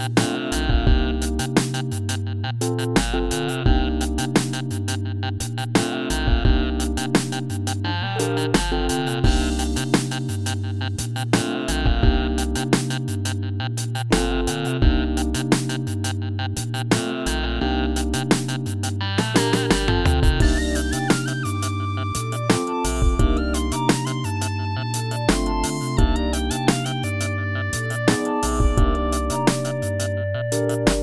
Uh... you